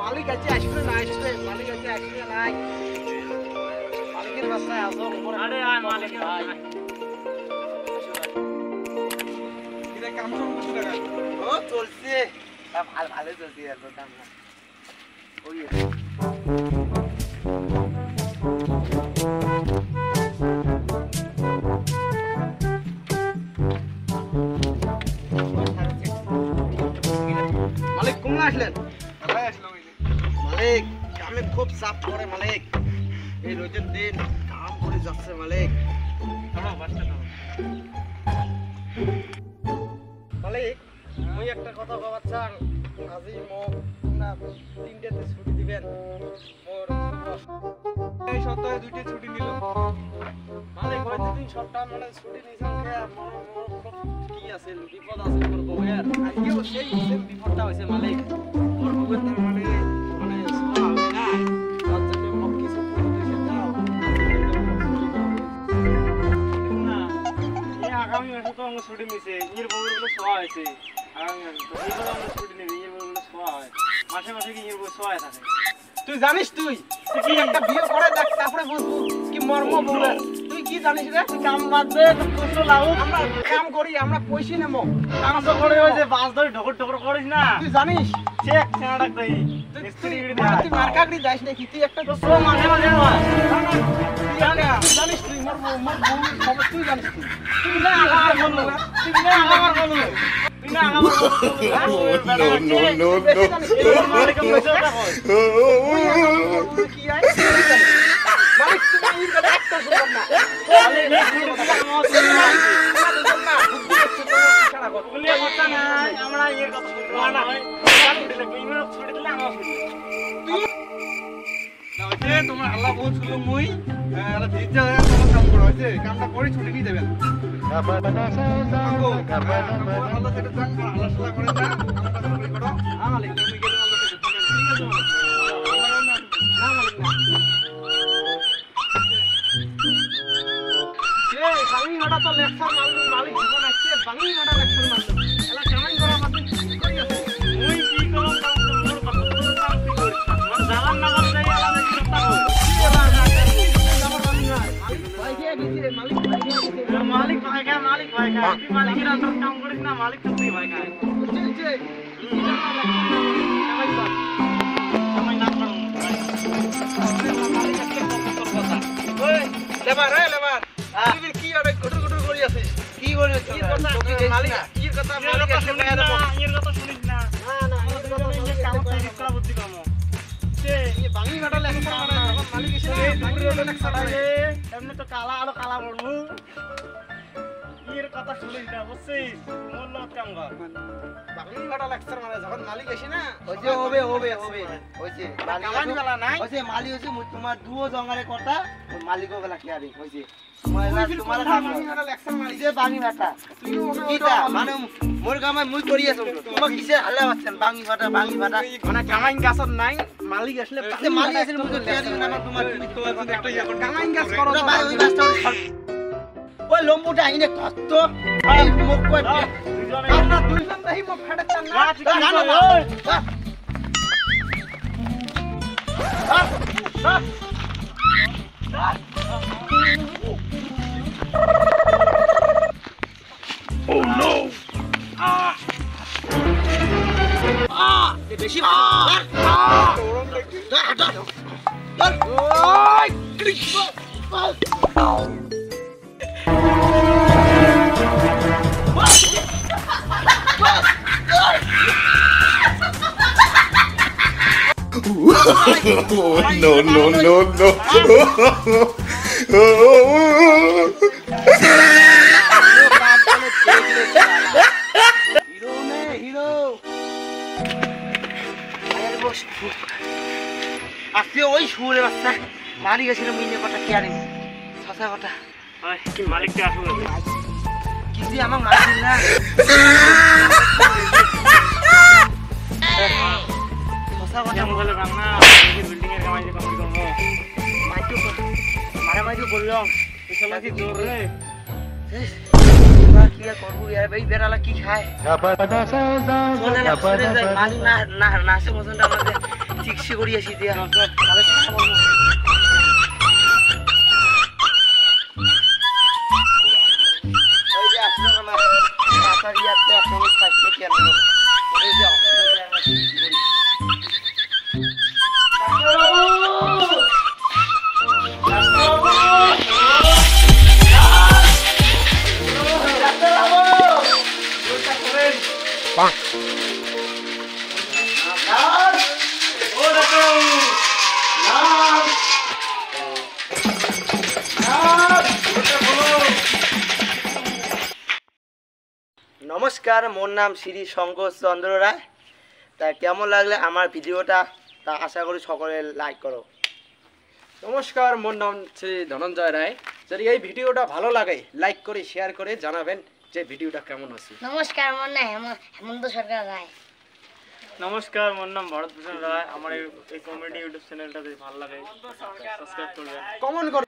মালিক আছে আসবে না আসবে মালিক আছে আসবে নাই মালিকের বাসায় আসো আরে আয় মালিক আয় ও চলছে আহ, ভালো ভালো চলছে আর কাম না ওই মালিক মালিক কামে খুব চাপ পড়ে মালিক। এই রোজের দিন কাম করে যাচ্ছে মালিক। মালিক মুই একটা কথা চান আজি মোক না তিনটেতে ছুটি দিবেন। মোর এই সপ্তাহে দুইটা ছুটি নিল। মালিক সপ্তাহ মানে ছুটি নিছাম কে মোর মোর খুব কি আছে বিপদ আছে মোর বউয়ের আজকেও সেই সেম বিপদটা হয়েছে মালিক। মোর বউয়ের মানে মানে না তার জন্য মোক কিছু করে দিয়েছে দাও না এই আগামী মাসে তো আমরা ছুটি নিছে। ইয়ের বউগুলো শোয়া হয়েছে আগামী মাসে তো এইগুলো আমরা ছুটি নেবে ইয়ের বউগুলো হয়। মাসে মাসে কি ইয়ের বউ থাকে। তুই জানিস তুই? কি একটা বিয়ে করে দেখ তারপরে বুঝব কি মর্ম বউয়ের। কি জানিস রে? তুই কাম বাদ দে তো প্রশ্ন লাউ আমরা কাম করি আমরা পয়সা নেব। কাম তো করে ওই যে বাস ধরে ঢকর ঢকর করিস না। তুই জানিস? চেক চেনা ডাক দেই তুই মার্কাগড়ি যাস নাকি? তুই একটা তো শো মাঝে মাঝে জানিস- তুই জানিস তুই মোর বউ- মোর খবর তুই জানিস তুই। না আগাবার বলল তুই না আমার মোর বউ কি তোমরা আল্লাহ বলছিল মুই আহ, একটা তোমার কাম করা হয়েছে কামটা করে ছুটি নিয়ে দেবেন হ্যাঁ, আল্লাহ সেটা আল্লাহ করে ছুটি করো। হ্যাঁ, আল্লাহ বাঙি ভাড়া তো লেকচার মারলো, মালিক জীবন আসছে, বাঙি ভাড়া লেকচার মারলো। এলা কামাই করা মাত্র কি করি আছে? মুই কি করব কাম মোর কথা তোর কাম কি করিস মোর জালান না বল যাই আলাদা চিন্তা কর কি এলা না করব? আমার বাঙি না। মালিক ভয় খেয়ে গেছে, মালিক ভয় খেয়ে গেছে। মালিক ভাই খায় মালিক ভাই খায় তুই মালিকের আন্ডার কাম করিস না মালিক তো তুই ভাই খায় বুঝছে, বুঝছে? কি জানো লেকচার মারলো, কামাই কর। আমি না করব মালিক আজকে তো কালা আলো কালা পড়ব এর কথা শুনিস না বুঝছিস? মোর লোক কাম কর লেকচার মারে যখন মালিক না হবে হবে হবে। কামানি বেলা নাই? মালিক তোমার দুও জঙ্গালে কথা কিটা? মানে মানে কামাইন গাছত নাই মালিক আসলে মালিক আছে ওই লম্বুটা আইনে কত মুখ কই আমরা দুইজন দেহি মো ফেড়ে চান না। না। তুই কি না, না, করবি? না। ওই, বেশি Oh, no, no, no, no. আজকে ওই সুরে বাচ্চা মারি গেছিল মিনে কটা খেয়ারি সসা কটা ওই, মালিকটা আসুন কিছু আমাক মারছিল না। কথা কেমন হলো কাম না বিল্ডিং এর কামাই যে কমপ্লিট করব। মাইটো মারা মাইটো বললাম পিছলা কি জোর রে। কি কি খায়? না না না নাচে পছন্দ আমাদের চিকিৎসা করিয়েছি দিয়ে। নমস্কার মোর নাম শ্রী শঙ্কর চন্দ্র রায়। তা কেমন লাগলে আমার ভিডিওটা? তা আশা করি সকলে লাইক করো। নমস্কার মোর নাম শ্রী ধনঞ্জয় রায়। যদি এই ভিডিওটা ভালো লাগে লাইক করে শেয়ার করে জানাবেন যে ভিডিওটা কেমন আছে নমস্কার আমার নাম হেম- হেমন্ত সরকার রায়। নমস্কার মোর নাম ভরত ভূষণ রায়। আমার এই কমেডি ইউটিউব চ্যানেলটা যদি ভালো লাগে সাবস্ক্রাইব করবেন। কমন করে